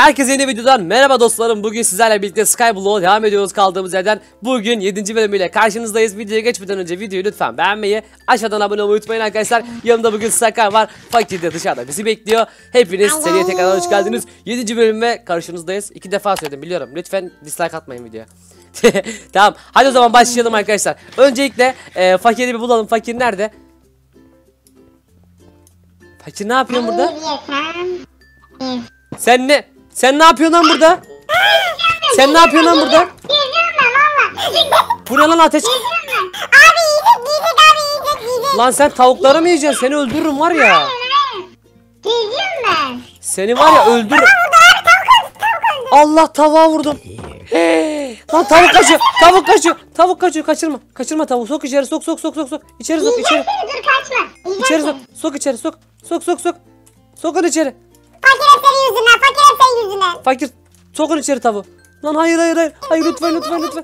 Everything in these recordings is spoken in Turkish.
Herkese yeni videodan merhaba dostlarım. Bugün sizlerle birlikte Skyblock'a devam ediyoruz kaldığımız yerden. Bugün 7. bölümüyle karşınızdayız. Videoya geçmeden önce videoyu lütfen beğenmeyi, aşağıdan abone olmayı unutmayın arkadaşlar. Yanımda bugün Sakar var. Fakir de dışarıda bizi bekliyor. Hepiniz seriye tekrar hoş geldiniz. 7. bölüme karşınızdayız. İki defa söyledim biliyorum. Lütfen dislike atmayın videoya. tamam hadi o zaman başlayalım arkadaşlar. Öncelikle e, Fakir'i bir bulalım. Fakir nerede? Fakir ne yapıyorsun burada? Sen ne? Sen ne yapıyorsun lan burada? Sen ne yapıyorsun lan burada? Bu ne lan ateş? Abi yiyecek yiyecek abi yiyecek yiyecek. Lan sen tavukları mı yiyeceksin? Seni öldürürüm var ya. Geziyorum ben. Seni var ya öldür. Allah tavuğa vurdum. Hey, lan tavuk kaçıyor. Tavuk kaçıyor. Tavuk kaçıyor. Kaçırma. Kaçırma tavuğu. Sok içeri. Sok sok sok sok sok. İçeri sok içeri. Yiyeceksin dur kaçma. İçeri sok. Yiyeceksin. Sok içeri sok. Sok sok sok. Sokun içeri. Fakir hep senin yüzünden fakir hep senin yüzünden. Fakir. Sokun içeri tavuğu. Lan hayır hayır hayır. Hayır lütfen lütfen lütfen.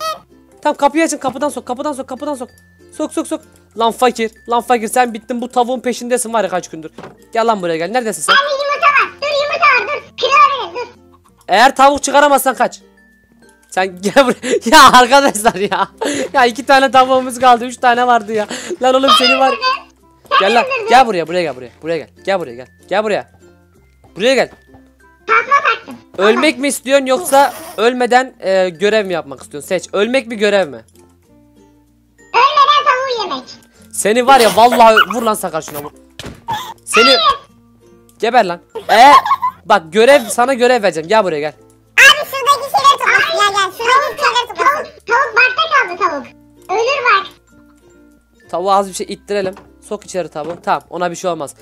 Tamam kapıyı açın. Kapıdan sok. Kapıdan sok. Kapıdan sok. Sok sok sok. Lan fakir. Lan fakir sen bittin bu tavuğun peşindesin var ya kaç gündür. Gel lan buraya gel. Neredesin sen? Abi yumurta var. Dur yumurta var dur. Kırılabilir dur. Eğer tavuk çıkaramazsan kaç. Sen gel buraya. Ya arkadaşlar ya. Ya iki tane tavuğumuz kaldı. Üç tane vardı ya. Lan oğlum seni var. Gel lan. Gel buraya. Buraya gel buraya. Buraya gel. Gel buraya gel. Gel buraya. Buraya gel. Ölmek mi istiyorsun yoksa ölmeden e, görev mi yapmak istiyorsun? Seç. Ölmek mi görev mi? Ölmeden tavuğu yemek. Seni var ya vallahi vur lan sakar şuna vur. Seni geber lan. Ee, bak görev sana görev vereceğim. Gel buraya gel. Abi şuradaki şeyleri toplasın ya gel. Şuradaki şeyleri toplasın. Tavuk, tavuk bakta kaldı tavuk. Ölür bak. Tavuğu az bir şey ittirelim. Sok içeri tavuğu. Tamam ona bir şey olmaz.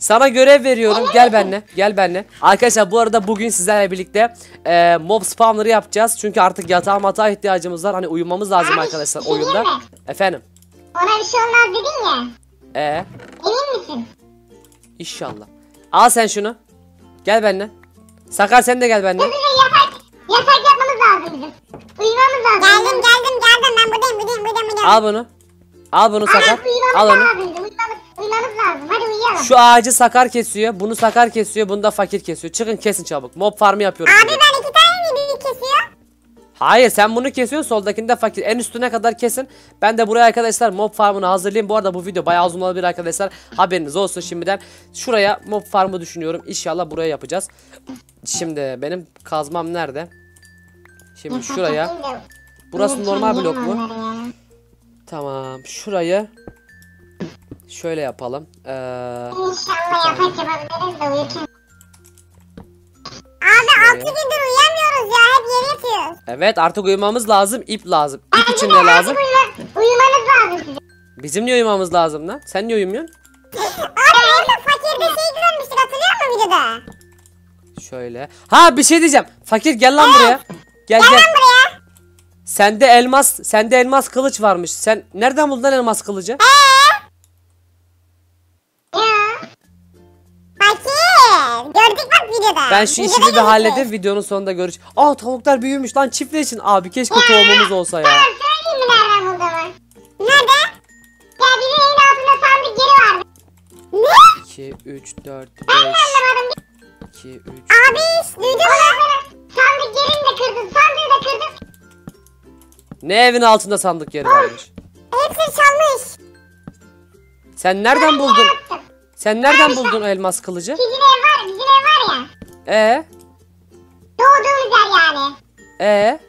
Sana görev veriyorum. Gel benimle. Gel benimle. Arkadaşlar bu arada bugün sizlerle birlikte e, mob spawner'ı yapacağız. Çünkü artık yatağa matağa ihtiyacımız var. Hani uyumamız lazım Abi, arkadaşlar şey oyunda. diyeyim mi? Efendim. Ona bir şey olmaz dedin ya. Ee, Emin misin? inşallah. Al sen şunu. Gel benimle. Sakar sen de gel benimle. Bize yatak, yatak yapmamız lazım bizim. Uyumamız lazım. Geldim geldim geldim ben buradayım buradayım buradayım. buradayım. Al bunu. Al bunu Sakar. Abi, Al onu. lazım bizim. Uyumamız, lazım. Hadi uyuyalım. Şu ağacı Sakar kesiyor. Bunu Sakar kesiyor. Bunu da Fakir kesiyor. Çıkın kesin çabuk. Mob farmı yapıyoruz. Abi bugün. ben iki tane mi kesiyor? Hayır sen bunu kesiyorsun soldakini de fakir. En üstüne kadar kesin. Ben de buraya arkadaşlar mob farmını hazırlayayım. Bu arada bu video bayağı uzun olabilir arkadaşlar. Haberiniz olsun şimdiden. Şuraya mob farmı düşünüyorum. İnşallah buraya yapacağız. Şimdi benim kazmam nerede? Şimdi şuraya. Burası normal blok mu? Tamam. Şurayı şöyle yapalım. Ee, İnşallah yatak yapabiliriz de uyurken. Abi altı gündür uyuyamıyoruz ya. Hep yere yatıyoruz. evet artık uyumamız lazım. İp lazım. İp Bence içinde de lazım. uyuma- uyumanız lazım sizin. Bizim niye uyumamız lazım lan? Sen niye uyumuyorsun? Abi orada fakirde şey görmüştük hatırlıyor musun videoda? Şöyle. Ha bir şey diyeceğim. Fakir gel lan buraya. Gel gel. Lan buraya. Sende elmas, sende elmas kılıç varmış. Sen nereden buldun elmas kılıcı? Ya. Ben şu işimi bir halledeyim videonun sonunda görüş. Aa tavuklar büyümüş lan çiftleşin. Abi keşke tohumumuz olsa ya. Ben söyleyeyim mi nereden bulduğumu? Nerede? Ya bizim evin altında sandık yeri vardı. Ne? 2 3 4 5 Anlamadım. 2 3 Abi duydun mu? Sandık yerini de kırdın. Sandığı da kırdın. Ne evin altında sandık yeri varmış. Hepsini çalmış. Sen nereden buldun? Sen nereden buldun elmas kılıcı? Sizin ev var, bizim ev var ya. Ee? Doğduğumuz yer yani. Ee?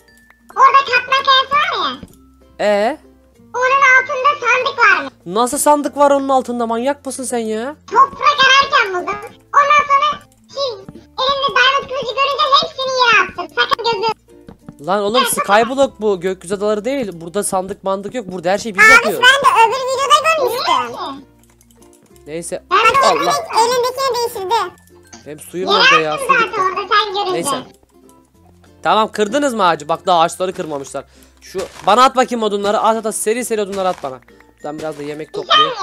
Orada katma kayası var ya. Ee? Onun altında sandık varmış. Nasıl sandık var onun altında manyak mısın sen ya? Toprak ararken buldum. Ondan sonra şey, elimde diamond kılıcı görünce hepsini yere attım. Sakın gözü. Lan oğlum Skyblock bu gökyüzü adaları değil. Burada sandık mandık yok. Burada her şeyi biz Abi yapıyoruz. ben de öbür videoda görmüştüm. Neyse. Ben de Allah. elindekini değiştirdi. Benim suyum orada Yere ya. Su gitti. orada sen görünce. Neyse. Tamam kırdınız mı ağacı? Bak daha ağaçları kırmamışlar. Şu bana at bakayım odunları. At at seri seri odunları at bana. Ben biraz da yemek toplayayım.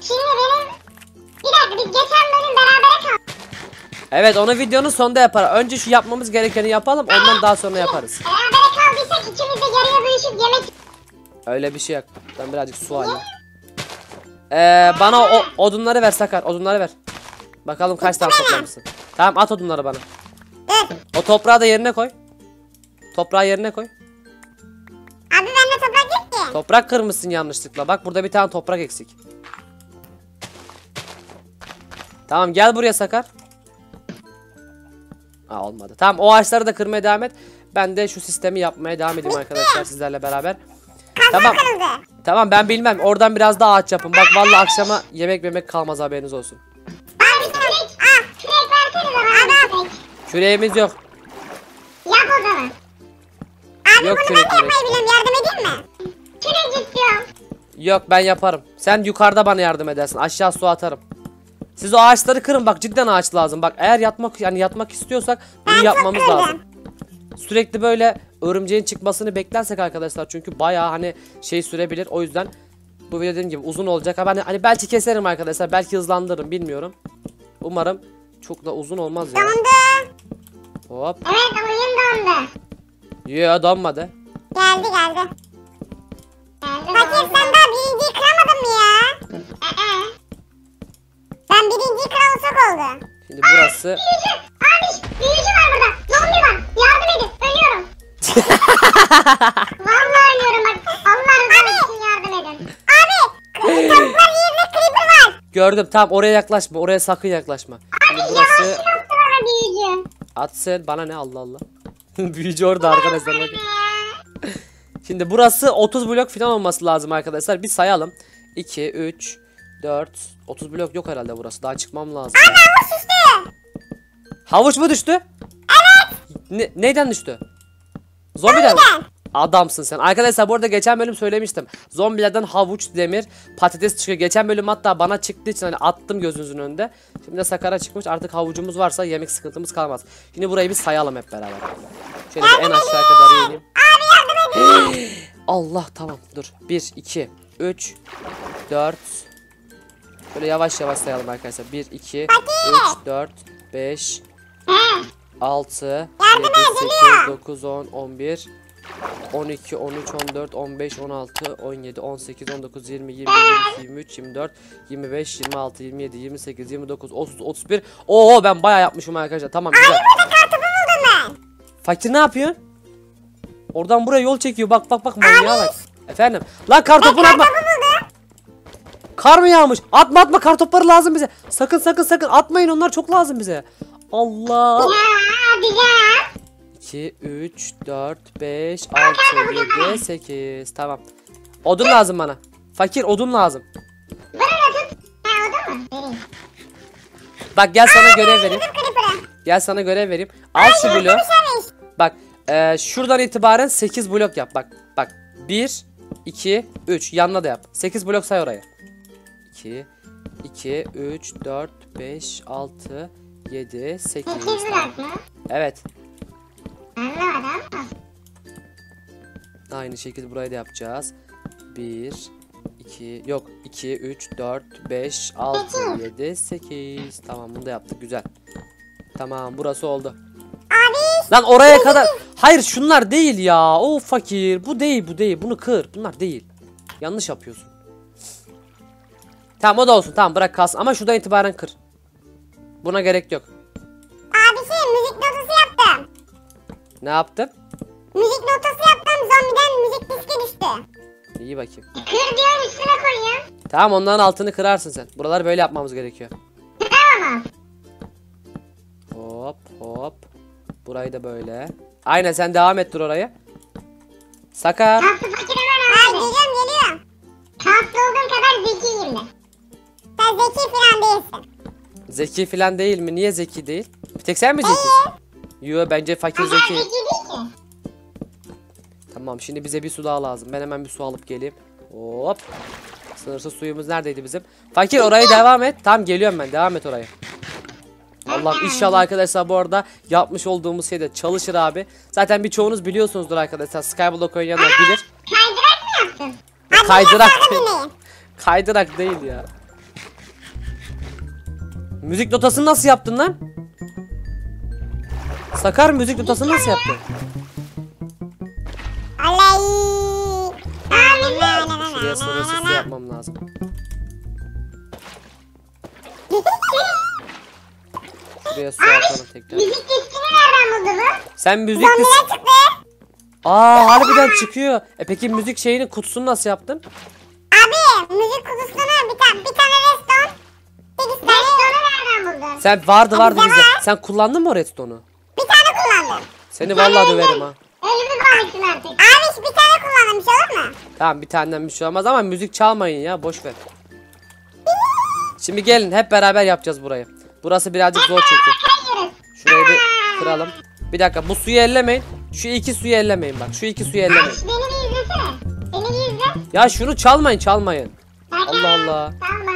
Şimdi benim... Bir dakika biz geçen bölüm berabere kaldık. Evet onu videonun sonunda yapar. Önce şu yapmamız gerekeni yapalım. Ondan daha sonra yaparız. Berabere kaldıysak ikimiz de yarıya bölüşüp yemek... Öyle bir şey yok. Ben birazcık su alayım. Ee, bana o odunları ver Sakar. Odunları ver. Bakalım kaç tane toplamışsın. Tamam at odunları bana. Dur. O toprağı da yerine koy. Toprağı yerine koy. Abi bende toprak yok ki. Toprak kırmışsın yanlışlıkla. Bak burada bir tane toprak eksik. Tamam gel buraya Sakar. Aa olmadı. Tamam o ağaçları da kırmaya devam et. Ben de şu sistemi yapmaya devam edeyim arkadaşlar sizlerle beraber. Tamam. Kırıldı. Tamam ben bilmem. Oradan biraz daha ağaç yapın. Bak vallahi akşama yemek memek kalmaz haberiniz olsun. Abi kürek. Ah. Kürek versene bana. Abi kürek. Küreğimiz yok. Yap o zaman. Abi Yok bunu kürek, ben de kürek. yapmayı biliyorum. Yardım edeyim mi? Kürek istiyorum. Yok ben yaparım. Sen yukarıda bana yardım edersin. Aşağı su atarım. Siz o ağaçları kırın bak cidden ağaç lazım. Bak eğer yatmak yani yatmak istiyorsak bunu Ben çok yapmamız kırdım. lazım. Sürekli böyle örümceğin çıkmasını beklersek arkadaşlar çünkü bayağı hani şey sürebilir. O yüzden bu video dediğim gibi uzun olacak. Ama Hani, hani belki keserim arkadaşlar. Belki hızlandırırım bilmiyorum. Umarım çok da uzun olmaz ya. Dondu. Hop. Evet oyun dondu. Yo donmadı. Geldi geldi. Geldi Fakir sen daha birinciyi kıramadın mı ya? Ben birinciyi kıralı çok oldu. Şimdi burası Büyücü. Abi büyücü var burada. Zombi var. Yardım edin. Ölüyorum. Vallahi ölüyorum bak. Allah rızası için yardım edin. Abi tavuklar yerine creeper var. gördüm. Tamam oraya yaklaşma. Oraya sakın yaklaşma. Yavaş burası yaptı büyücü. atsın. Bana ne Allah Allah. Büyücü orada arkadaşlar bakın. Şimdi burası 30 blok falan olması lazım arkadaşlar. Bir sayalım. 2, 3, 4, 30 blok yok herhalde burası. Daha çıkmam lazım. Ama sustu. Havuç mu düştü? Evet. Ne, neyden düştü? Zombiden. Zombiden. Adamsın sen. Arkadaşlar bu arada geçen bölüm söylemiştim. Zombilerden havuç, demir, patates çıkıyor. Geçen bölüm hatta bana çıktığı için hani attım gözünüzün önünde. Şimdi de Sakar'a çıkmış. Artık havucumuz varsa yemek sıkıntımız kalmaz. Şimdi burayı bir sayalım hep beraber. Şöyle bir en aşağı kadar ineyim. Abi yardım edin. Allah tamam dur. 1, 2, 3, 4. Böyle yavaş yavaş sayalım arkadaşlar. 1, 2, 3, 4, 5, 6, 7, 8, 9, 10, 11, 12, 13, 14, 15, 16, 17, 18, 19, 20, 21, 22, 23, 24, 25, 26, 27, 28, 29, 30, 31. Oo ben bayağı yapmışım arkadaşlar. Tamam güzel. Burada kartopu buldum ben. Fakir ne yapıyorsun? Oradan buraya yol çekiyor. Bak bak bak manyağa bak. Efendim. Lan kar topunu atma. Kar mı yağmış? Atma atma kar topları lazım bize. Sakın sakın sakın atmayın onlar çok lazım bize. Allah. Ya. 2, 3, 4, 5, 6, 7, 8. Tamam. Odun lazım bana. Fakir odun lazım. Bak gel sana görev vereyim. Gel sana görev vereyim. Al şu bloğu. Düşermiş. Bak e, şuradan itibaren 8 blok yap. Bak bak 1, 2, 3 yanına da yap. 8 blok say oraya. 2, 2, 3, 4, 5, 6, 7, 8. Sekiz blok mu? Evet. Aynı şekilde burayı da yapacağız. 1, 2, yok 2, 3, 4, 5, 6, 7, 8. Tamam bunu da yaptık güzel. Tamam burası oldu. Abi Lan oraya kadar. Hayır şunlar değil ya. O fakir. Bu değil bu değil. Bunu kır. Bunlar değil. Yanlış yapıyorsun. Tamam o da olsun. Tamam bırak kalsın. Ama şuradan itibaren kır. Buna gerek yok. Ne yaptın? Müzik notası yaptım. Zombiden müzik diski düştü. İyi bakayım. Kır diyorum üstüne koyuyorum. Tamam onların altını kırarsın sen. Buraları böyle yapmamız gerekiyor. Tamam. Hop hop. Burayı da böyle. Aynen sen devam ettir orayı. Sakar. Kaslı fakir hemen abi. Ha geliyorum geliyorum. Kaslı olduğum kadar zekiyim ben. Sen zeki falan değilsin. Zeki falan değil mi? Niye zeki değil? Bir tek sen mi zekisin? Yo bence fakir zeki. Tamam şimdi bize bir su daha lazım. Ben hemen bir su alıp geleyim. Hop. Sınırsız suyumuz neredeydi bizim? Fakir orayı devam et. Tamam geliyorum ben. Devam et orayı. Allah inşallah arkadaşlar bu arada yapmış olduğumuz şeyde çalışır abi. Zaten birçoğunuz biliyorsunuzdur arkadaşlar. Skyblock oynayanlar bilir. Kaydırak mı yaptın? Kaydırak Hadi değil. Kaydırak değil ya. Müzik notasını nasıl yaptın lan? Sakar müzik notasını nasıl yaptın? Oley. Şuraya sınırsız su yapmam lazım. Şuraya su atalım tekrar. Müzik diskini nereden buldu bu? Sen müzik dis- Zombiler çıktı. Aa harbiden çıkıyor. E peki müzik şeyinin kutusunu nasıl yaptın? Abi müzik kutusuna bir tane bir tane redstone. 8 tane. Redstone'u nereden buldun? Sen vardı vardı Abi bizde. var. Sen kullandın mı o redstone'u? Kullandım. Seni vallahi döverim ha. Elimi bağlısın artık. Abi bir tane kullandım şey olur mu? Tamam bir taneden bir şey olmaz ama müzik çalmayın ya boş ver. Şimdi gelin hep beraber yapacağız burayı. Burası birazcık zor çünkü. Şurayı bir kıralım. Bir dakika bu suyu ellemeyin. Şu iki suyu ellemeyin bak. Şu iki suyu ellemeyin. Beni bir izlesene. Beni bir izle. Ya şunu çalmayın çalmayın. Allah Allah. Tamam.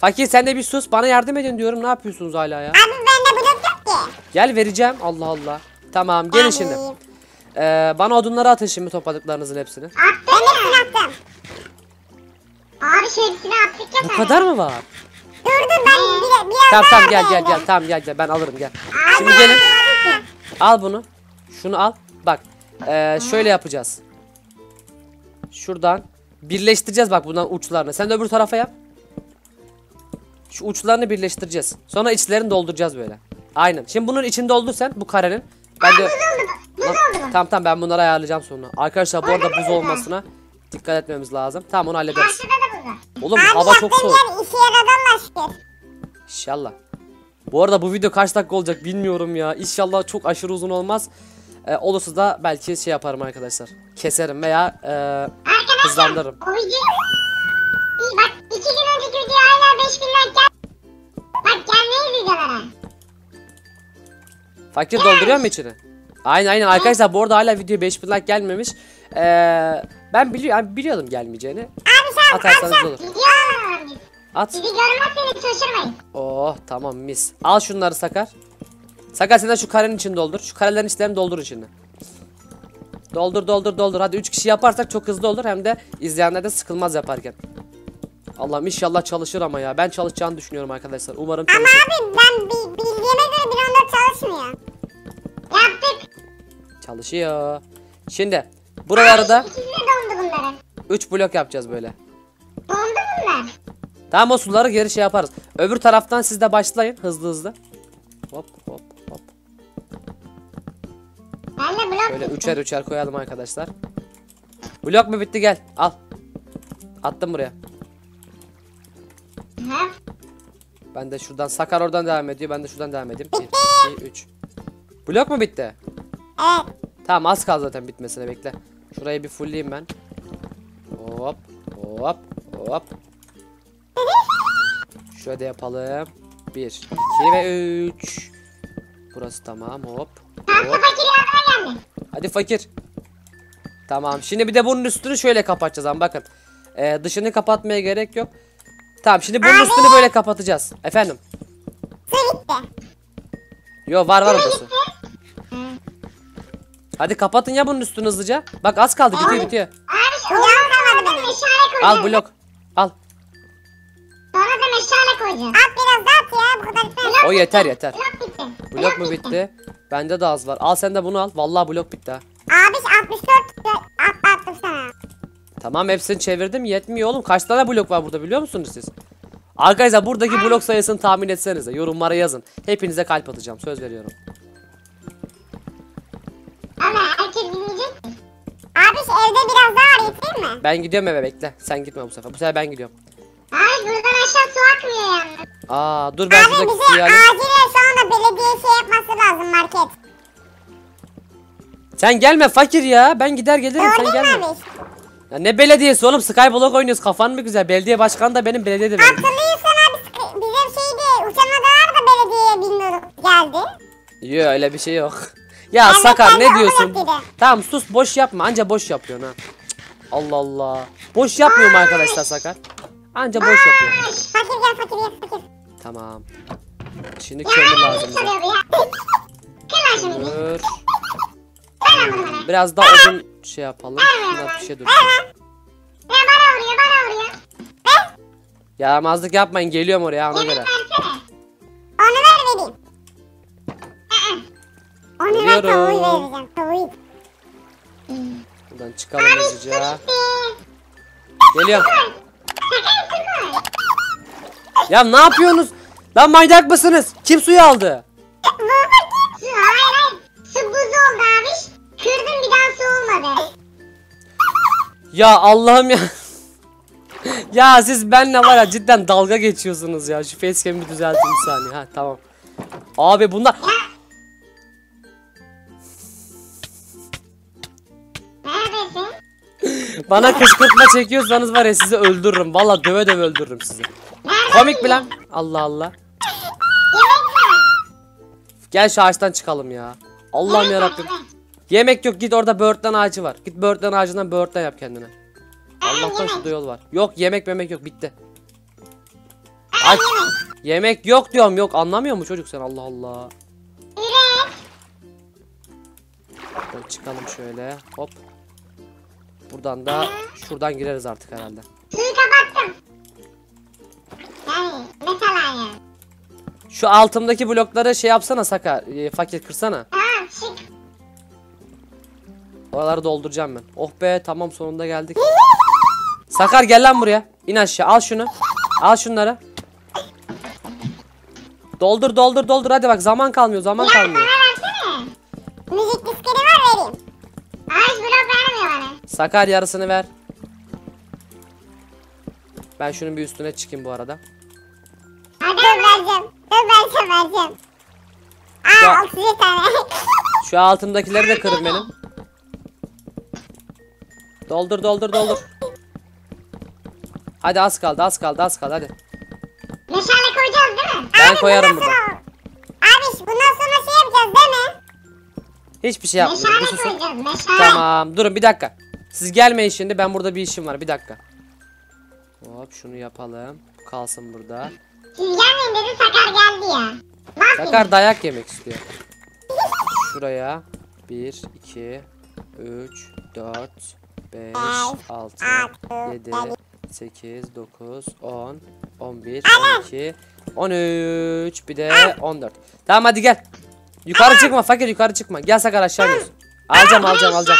Fakir sen de bir sus. Bana yardım edin diyorum. Ne yapıyorsunuz hala ya? Abi bende Gel vereceğim. Allah Allah. Tamam gelin şimdi. Ee, bana odunları atın şimdi topladıklarınızın hepsini. Attım ben hepsini attım. Abi şu hepsini attık ya Bu sana. kadar mı var? Dur dur ben bir, biraz Tamam tamam gel gel gel. Tamam gel gel ben alırım gel. Abi, Şimdi gelin. Al bunu. Şunu al. Bak. ee, şöyle yapacağız. Şuradan birleştireceğiz bak bundan uçlarını. Sen de öbür tarafa yap. Şu uçlarını birleştireceğiz. Sonra içlerini dolduracağız böyle. Aynen. Şimdi bunun içini doldur sen bu karenin. Ben de Buz oldu. Tamam tamam ben bunları ayarlayacağım sonra. Arkadaşlar bu arada buz olmasına dikkat etmemiz lazım. Tamam onu hallederiz. Karşıda da buz var. Oğlum Abi hava çok soğuk. yer işe şükür. İnşallah. Bu arada bu video kaç dakika olacak bilmiyorum ya. İnşallah çok aşırı uzun olmaz. Ee, olursa da belki şey yaparım arkadaşlar. Keserim veya e, hızlandırırım. o video... Bak iki gün önceki video hala 5000 like gel. Bak gelmeyiz videolara. Fakir dolduruyor mu içini? Aynen aynen arkadaşlar bu arada hala video 5000 like gelmemiş. Ee, ben biliyorum biliyordum gelmeyeceğini. Abi sen Atarsanız akşam olur. biz. At. Bizi görmezseniz şaşırmayın. Oh tamam mis. Al şunları Sakar. Sakar sen de şu karenin içini doldur. Şu karelerin içlerini doldur içini. Doldur doldur doldur. Hadi 3 kişi yaparsak çok hızlı olur. Hem de izleyenler de sıkılmaz yaparken. Allah'ım inşallah çalışır ama ya. Ben çalışacağını düşünüyorum arkadaşlar. Umarım Ama çalışır. abi ben bi- bildiğime göre bir anda çalışmıyor. Yaptık. Çalışıyor. Şimdi buraları da İkisi de dondu bunların. 3 blok yapacağız böyle. Dondu bunlar. Tamam o suları geri şey yaparız. Öbür taraftan siz de başlayın hızlı hızlı. Hop hop hop. Ben de blok Böyle diktim. üçer üçer koyalım arkadaşlar. Blok mu bitti gel al. Attım buraya. Ha? Ben de şuradan Sakar oradan devam ediyor. Ben de şuradan devam edeyim. 1, 2, 3. Blok mu bitti? Evet. Tamam az kaldı zaten bitmesine bekle. Şurayı bir fullleyeyim ben. Hop hop hop. Şöyle yapalım. 1, 2 ve 3. Burası tamam hop. Hop. Hadi fakir. Tamam şimdi bir de bunun üstünü şöyle kapatacağız ama bakın. Ee, dışını kapatmaya gerek yok. Tamam şimdi bunun Abi. üstünü böyle kapatacağız. Efendim. Su bitti. Yo var var odası. Hadi kapatın ya bunun üstünü hızlıca. Bak az kaldı bitiyor bitiyor. Abi şu ocağın kalmadı benim. Meşale koyacağım. Al blok. Al. Sonra da meşale koyacağım. At biraz daha at ya. Bu kadar güzel. O yeter yeter. Blok bitti. Blok mu bitti? Bende de az var. Al sen de bunu al. Vallahi blok bitti ha. Abi Tamam hepsini çevirdim yetmiyor oğlum. Kaç tane blok var burada biliyor musunuz siz? Arkadaşlar buradaki blok sayısını tahmin etsenize. Yorumlara yazın. Hepinize kalp atacağım. Söz veriyorum. Ama herkes dinleyecek mi? Abi şu evde biraz daha yeter mi? Ben gidiyorum eve bekle. Sen gitme bu sefer. Bu sefer ben gidiyorum. Abi buradan aşağı su akmıyor yalnız. Aa dur ben Abi bize alayım. acilen şu anda belediye şey yapması lazım market. Sen gelme fakir ya. Ben gider gelirim sen gelme. abi? Ya ne belediyesi oğlum Skyblock oynuyoruz. Kafan mı güzel? Belediye başkanı da benim belediye de benim. Hatırlıyorsan abi sıkı- bizim şeydi uçan adalar da belediyeye bilmiyorduk geldi. Yok öyle bir şey yok. Ya Evet, Sakar ben de ne onu diyorsun? Tamam sus boş yapma. Anca boş yapıyorsun ha. Allah Allah. Boş yapmıyorum arkadaşlar Sakar. Anca boş yapıyorum. Fakir gel fakir gel fakir. Tamam. Şimdi Ya kömür abi lazım bir bize. soruyor bu ya. Kır lan şunu bir. Kömür. Ver lan bunu bana. Biraz daha uzun şey yapalım. Şunlar bir şey dursun. Ya bana vuruyor bana vuruyor. Yaramazlık yapmayın. Geliyorum oraya ona göre. Onu ver vereyim. Onu ver tavuğu vereceğim tavuğu. Buradan çıkalım hızlıca. Geliyorum. Ya ne yapıyorsunuz? Lan manyak mısınız? Kim suyu aldı? Ya Allah'ım ya. ya siz benle var ya cidden dalga geçiyorsunuz ya. Şu facecam'i bir düzeltin bir saniye. Ha tamam. Abi bunlar... Bana kışkırtma çekiyorsanız var ya sizi öldürürüm. Valla döve döve öldürürüm sizi. Komik mi lan? Allah Allah. Gel şu ağaçtan çıkalım ya. Allah'ım yarabbim. Yemek yok git orada böğürtlen ağacı var. Git böğürtlen ağacından böğürtlen yap kendine. Allah'tan şurada yol var. Yok yemek memek yok bitti. Aç. Yemek yok diyorum yok anlamıyor mu çocuk sen Allah Allah. Şöyle çıkalım şöyle hop. Buradan da şuradan gireriz artık herhalde. Suyu kapattım. Yani metal aynı. Şu altımdaki blokları şey yapsana Sakar. e, fakir kırsana. Oraları dolduracağım ben. Oh be tamam sonunda geldik. Sakar gel lan buraya. İn aşağı al şunu. Al şunları. Doldur doldur doldur hadi bak zaman kalmıyor zaman Ya bana kalmıyor. versene. Müzik diskleri var vereyim. Ağaç blok vermiyor bana. Sakar yarısını ver. Ben şunun bir üstüne çıkayım bu arada. Hadi dur vereceğim. Dur vereceğim vereceğim. Ya. Aa 31 tane. Şu altındakileri de kırın benim. Doldur doldur doldur. Hadi az kaldı az kaldı az kaldı hadi. Meşale koyacağız değil mi? Ben koyarım bundan burada. Abi bundan sonra şey yapacağız değil mi? Hiçbir şey yapmıyorum. Meşale koyacağız meşale. Tamam durun bir dakika. Siz gelmeyin şimdi ben burada bir işim var bir dakika. Hop şunu yapalım. Kalsın burada. Siz gelmeyin dedi Sakar geldi ya. Nasıl? Sakar dayak yemek istiyor. Şuraya 1, 2, 3, 4, 5, 6, 7, 8, 9, 10, 11, 12, 13, bir de 14. Tamam hadi gel. Yukarı çıkma fakir yukarı çıkma. Gel Sakar aşağı iniyorsun. Alacağım alacağım alacağım.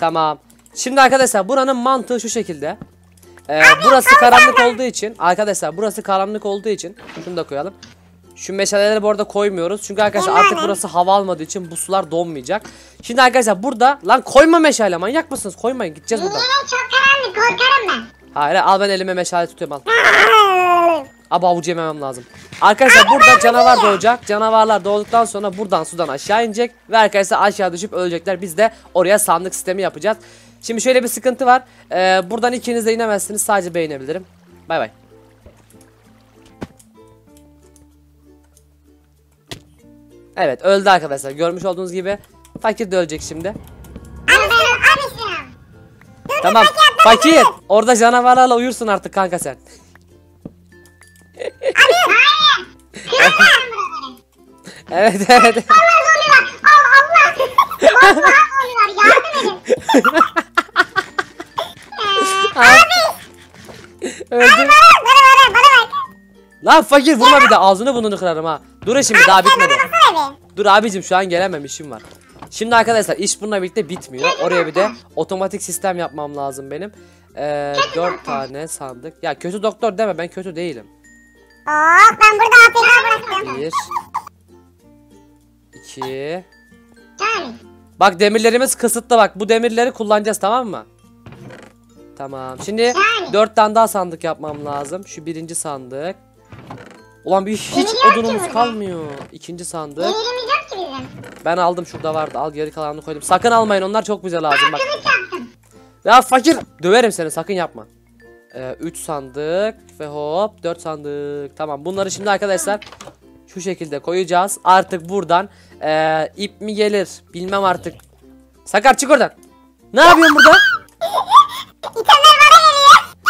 Tamam. Şimdi arkadaşlar buranın mantığı şu şekilde. Ee, burası karanlık olduğu için arkadaşlar burası karanlık olduğu için şunu da koyalım. Şu meşaleleri bu arada koymuyoruz. Çünkü arkadaşlar artık burası hava almadığı için bu sular donmayacak. Şimdi arkadaşlar burada lan koyma meşale manyak mısınız? Koymayın gideceğiz buradan. Yine çok karanlık korkarım ben. Hayır al ben elime meşale tutuyorum al. Abi avucu yememem lazım. Arkadaşlar burada canavar doğacak. Canavarlar doğduktan sonra buradan sudan aşağı inecek. Ve arkadaşlar aşağı düşüp ölecekler. Biz de oraya sandık sistemi yapacağız. Şimdi şöyle bir sıkıntı var. Ee, buradan ikiniz de inemezsiniz. Sadece ben inebilirim. Bay bay. Evet öldü arkadaşlar. Görmüş olduğunuz gibi. Fakir de ölecek şimdi. Abi ben abi şunu. Tamam. Fakir. Orada canavarlarla uyursun artık kanka sen. Kıracağım buraları. Evet evet. Allah oluyor. Allah Allah. Oluyor. Yardım edin. Öldüm. Bana bana bana bak. Lan fakir vurma bir de ağzını burnunu kırarım ha. Dur şimdi daha bitmedi. Dur abicim şu an gelemem işim var. Şimdi arkadaşlar iş bununla birlikte bitmiyor. Oraya bir de otomatik sistem yapmam lazım benim. Ee, 4 tane sandık. Ya kötü doktor deme ben kötü değilim. Hop ben burada APK bıraktım. 1 2 Yani. Bak demirlerimiz kısıtlı bak. Bu demirleri kullanacağız tamam mı? Tamam. Şimdi Yani. 4 tane daha sandık yapmam lazım. Şu birinci sandık. Ulan bir hiç odunumuz kalmıyor. İkinci sandık. Bizim. Ben aldım şurada vardı. Al geri kalanını koydum. Sakın almayın onlar çok bize lazım bak. Ya fakir döverim seni sakın yapma. 3 sandık ve hop 4 sandık. Tamam bunları şimdi arkadaşlar şu şekilde koyacağız. Artık buradan ee, ip mi gelir bilmem artık. Sakar çık oradan. Ne yapıyorsun burada?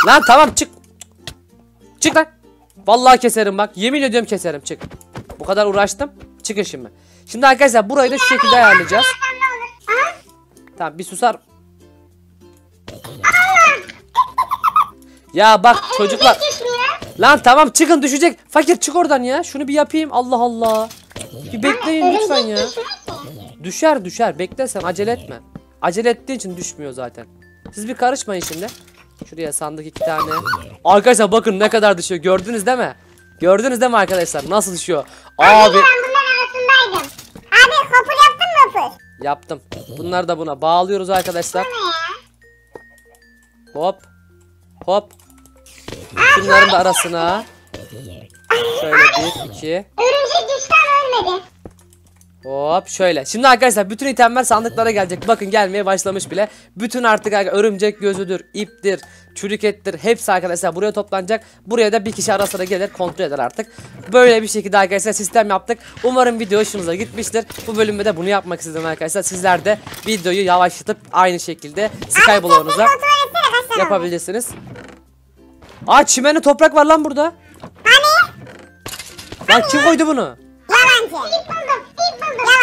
Lan tamam çık. Çık lan. Vallahi keserim bak. Yemin ediyorum keserim çık. Bu kadar uğraştım. Çıkın şimdi. Şimdi arkadaşlar burayı da şu şekilde ayarlayacağız. Tamam bir susar. Ya bak çocuklar. Lan tamam çıkın düşecek. Fakir çık oradan ya. Şunu bir yapayım. Allah Allah. Bir bekleyin lütfen ya. Düşer düşer. Bekle sen acele etme. Acele ettiğin için düşmüyor zaten. Siz bir karışmayın şimdi. Şuraya sandık iki tane. Arkadaşlar bakın ne kadar düşüyor. Gördünüz değil mi? Gördünüz değil mi arkadaşlar? Nasıl düşüyor? Abi. Abi Ben bunların arasındaydım. Abi hopur yaptın mı hopur? Yaptım. Bunları da buna bağlıyoruz arkadaşlar. Hop. Hop. Şunların da arasına. Şöyle bir, iki. Örümcek düştü ama ölmedi. Hop şöyle. Şimdi arkadaşlar bütün itemler sandıklara gelecek. Bakın gelmeye başlamış bile. Bütün artık örümcek gözüdür, iptir, çürük ettir. Hepsi arkadaşlar buraya toplanacak. Buraya da bir kişi ara sıra gelir kontrol eder artık. Böyle bir şekilde arkadaşlar sistem yaptık. Umarım video hoşunuza gitmiştir. Bu bölümde de bunu yapmak istedim arkadaşlar. Sizler de videoyu yavaşlatıp aynı şekilde Skyblock'unuza yapabilirsiniz. Aa çimenli toprak var lan burada. Hani? Lan kim koydu bunu? Yalancı.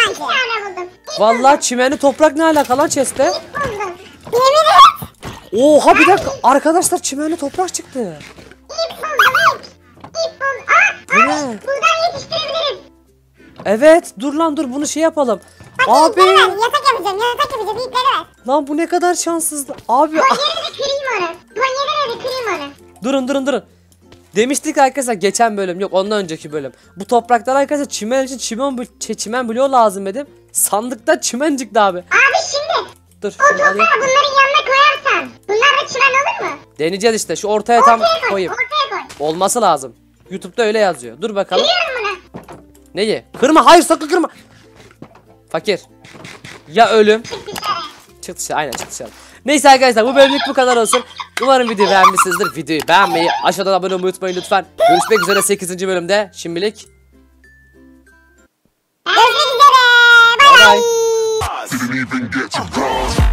Yalancı. Bir tane buldum. İp Vallahi çimenli toprak ne alaka lan chest'te? buldum. Yemin et. Oha bir dakika arkadaşlar çimenli toprak çıktı. İp buldum ip. İp buldum. Aa, Bu abi ne? buradan yetiştirebiliriz. Evet dur lan dur bunu şey yapalım. Abi ipleri ver. Yatak yapacağım. Yatak yapacağım. İpleri ver. lan bu ne kadar şanssızlık. Abi ah, Konya'da da kırayım onu. Konya'da da kırayım onu. durun durun durun. Demiştik arkadaşlar geçen bölüm yok ondan önceki bölüm. Bu topraklar arkadaşlar çimen için çimen, çe- çimen bloğu lazım dedim. Sandıkta çimen çıktı abi. Abi şimdi Dur o şunu alayım. toprağı bunların yanına koyarsan bunlar da çimen olur mu? Deneyeceğiz işte şu ortaya tam Ortaya koy. koyayım. Ortaya koy. Olması lazım. Youtube'da öyle yazıyor. Dur bakalım. Kırıyorum bunu. Neyi? Kırma hayır sakın kırma. Fakir. Ya ölüm. Çık dışarı. Çık dışarı aynen çık dışarı. Neyse arkadaşlar bu bölümlük bu kadar olsun. Umarım videoyu beğenmişsinizdir. Videoyu beğenmeyi, aşağıdan abone olmayı unutmayın lütfen. Görüşmek üzere 8. bölümde. Şimdilik Görüşmek üzere. Bay bay bay.